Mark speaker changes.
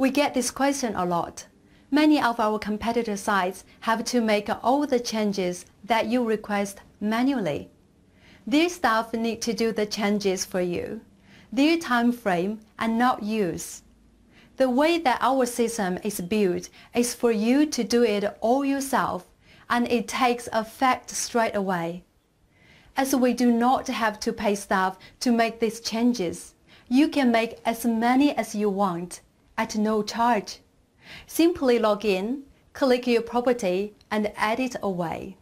Speaker 1: We get this question a lot. Many of our competitor sites have to make all the changes that you request manually. Their staff need to do the changes for you. Their time frame and not yours. The way that our system is built is for you to do it all yourself and it takes effect straight away. As we do not have to pay staff to make these changes, you can make as many as you want at no charge. Simply log in, click your property and edit away.